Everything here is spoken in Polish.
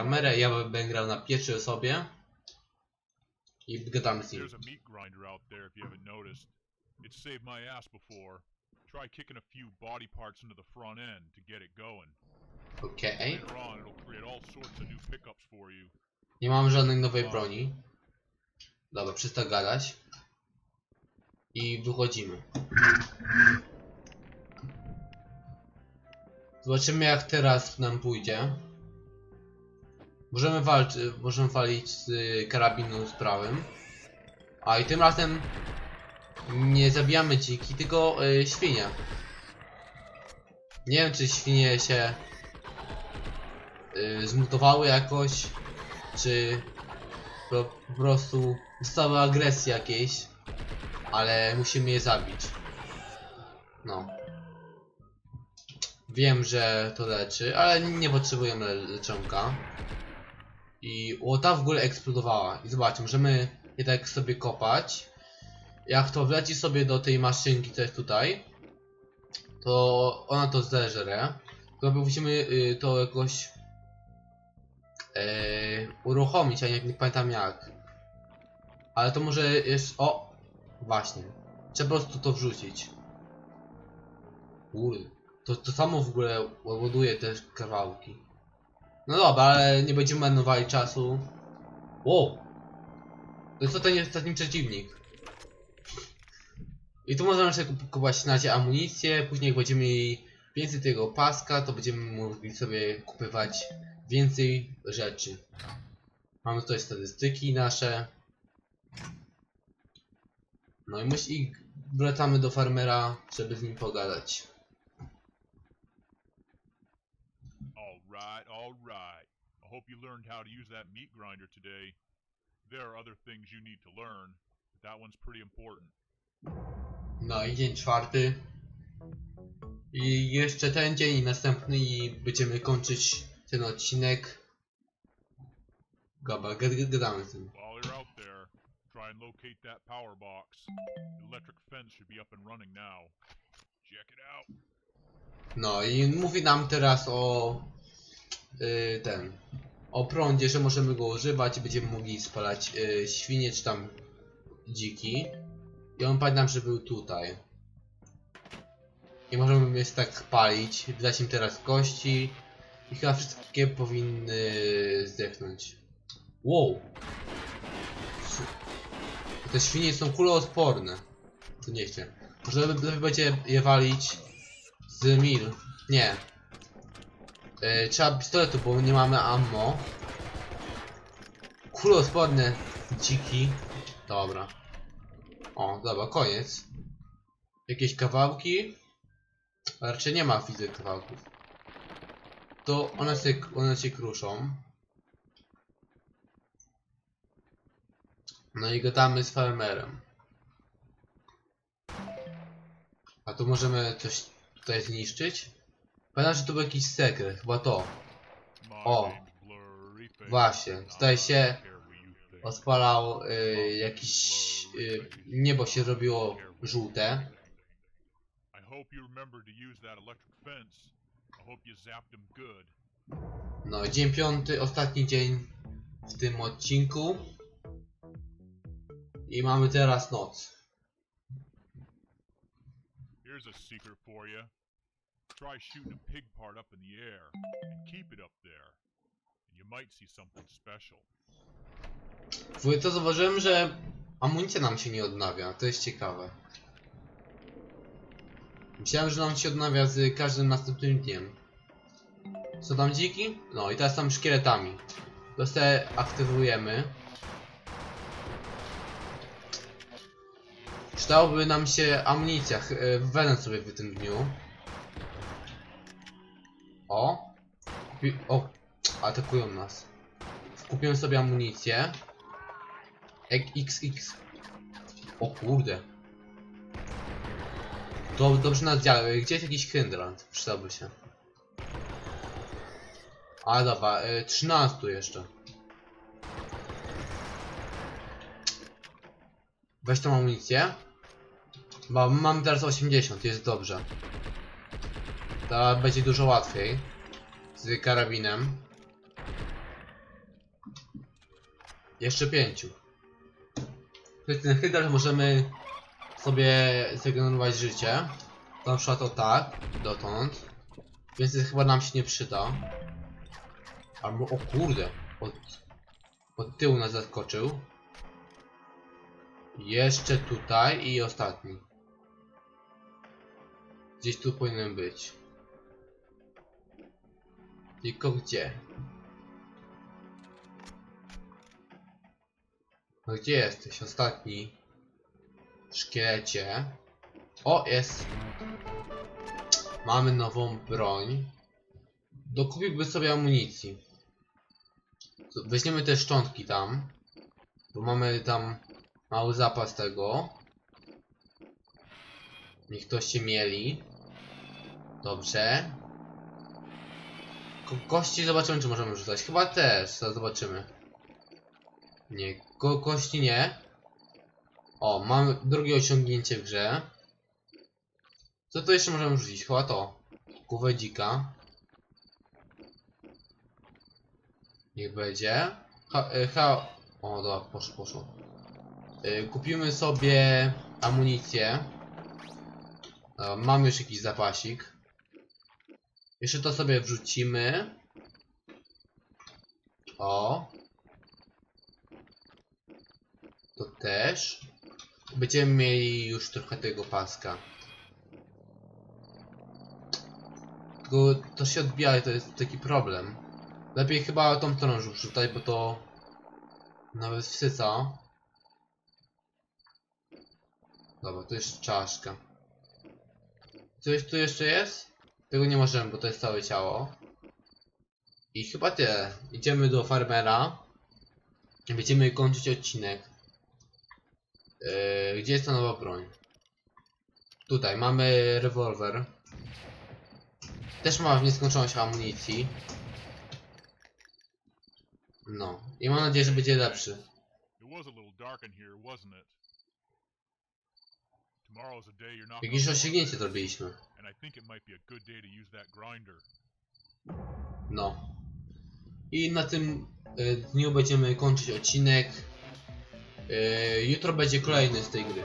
kamerę, ja będę grał na pierwszej osobie. I gadamy z nim. There's a meat grinder out there if you haven't noticed. It's saved my ass before. Try kicking a few body parts into the front end to get it going. Okej. Later on, it'll create all sorts of new pickups for you. Nie mam żadnej nowej broni. Dobra, przestań gadać. I wychodzimy. Zobaczymy jak teraz nam pójdzie. Możemy walczyć, możemy walić z karabinu z prawym. A i tym razem nie zabijamy dziki, tylko y, świnie. Nie wiem czy świnie się y, zmutowały jakoś, czy po, po prostu dostały agresji jakiejś, ale musimy je zabić. No. Wiem, że to leczy, ale nie potrzebujemy le leczonka. I łota w ogóle eksplodowała. I zobaczcie, możemy je tak sobie kopać. Jak to wleci sobie do tej maszynki, co jest tutaj, to ona to zeżre. To musimy y, to jakoś e, uruchomić, a nie, nie pamiętam jak. Ale to może jest. O! Właśnie. Trzeba po prostu to wrzucić. Kurde. To, to samo w ogóle ładuje te kawałki. No dobra, ale nie będziemy marnowali czasu. Wow! To to ten ostatni przeciwnik. I tu możemy sobie kup- kupować na razie amunicję, później jak będziemy mieli więcej tego paska, to będziemy mogli sobie kupywać więcej rzeczy. Mamy tutaj statystyki nasze. No i i wracamy do farmera, żeby z nim pogadać. Alright, alright. I hope you learned how to use that meat grinder today. There are other things you need to learn, but that one's pretty important. No i dzień czwarty. I jeszcze ten dzień i następny i będziemy kończyć ten odcinek. Gaba, gadamy z nim. While you're out there, try and locate that power box. The electric fence should be up and running now. Check it out. No i mówi nam teraz o y, ten o prądzie, że możemy go używać i będziemy mogli spalać y, świnie czy tam dziki. I on pamiętam, że był tutaj. I możemy je tak palić, wydać im teraz kości i chyba wszystkie powinny zdechnąć. Wow! Te świnie są kuloodporne. To nie chcę. Może lepiej będzie je walić z mil. Nie. E, trzeba pistoletu, bo nie mamy ammo. Kuloodporne dziki. Dobra. O, dobra, koniec. Jakieś kawałki. Raczej nie ma widzę kawałków. To one się, one się kruszą. No i gadamy z farmerem. A tu możemy coś tutaj zniszczyć? Pamiętam, że to był jakiś sekret, chyba to. O. Właśnie, tutaj się odpalał y, jakiś... Y, niebo się zrobiło żółte. No, dzień piąty, ostatni dzień w tym odcinku. I mamy teraz noc. Here's a secret for you. Try shooting a pig part up in the air and keep it up there. And you might see something special. W to zauważyłem, że amunicja nam się nie odnawia. To jest ciekawe. Myślałem, że nam się odnawia z każdym następnym dniem. Są tam dziki? No i teraz tam szkieletami. To sobie aktywujemy. Przydałoby nam się amunicja. E, Wezmę sobie w tym dniu. O. Kupi- O. Atakują nas. Kupiłem sobie amunicję. XX. O kurde. To dobrze nas działa. Gdzie jest jakiś hydrant? Przydałby się. Ale dobra, y, 13 jeszcze. Weź tą amunicję. Bo mam teraz 80, jest dobrze. To będzie dużo łatwiej. Z karabinem. Jeszcze pięciu. To ten hydral, możemy sobie zregenerować życie. Na przykład o tak, dotąd. Więc chyba nam się nie przyda. Albo, o kurde, od, od tyłu nas zaskoczył. Jeszcze tutaj i ostatni. Gdzieś tu powinien być. Tylko gdzie? No gdzie jesteś? Ostatni. Szkielecie. O, jest. Mamy nową broń. Dokupiłby sobie amunicji. Weźmiemy te szczątki tam. Bo mamy tam mały zapas tego. Niech to się mieli. Dobrze. Ko kości zobaczymy, czy możemy rzucać. Chyba też, zobaczymy. Nie, ko kości nie. O, mamy drugie osiągnięcie w grze. Co tu jeszcze możemy rzucić? Chyba to. Głowę dzika. Niech będzie. Ha, e, ha. O, dobra, poszło, poszło. E, kupimy sobie amunicję. E, mamy już jakiś zapasik. Jeszcze to sobie wrzucimy. O. To też. Będziemy mieli już trochę tego paska. Tylko to się odbija i to jest taki problem. Lepiej chyba tą trążę wrzucać, bo to nawet wsyca. Dobra, to jest czaszka. Coś tu jeszcze jest? Tego nie możemy, bo to jest całe ciało. I chyba tyle. Idziemy do farmera. Będziemy kończyć odcinek. Yy, gdzie jest ta nowa broń? Tutaj mamy rewolwer. Też ma w nieskończoność amunicji. No. I mam nadzieję, że będzie lepszy. It was a little dark in here, wasn't it? Tomorrow's a day you're not Jakieś osiągnięcie zrobiliśmy. it, and I think it might be a good day to use that grinder. No. I na tym y, dniu będziemy kończyć odcinek. Y, jutro będzie kolejny z tej gry.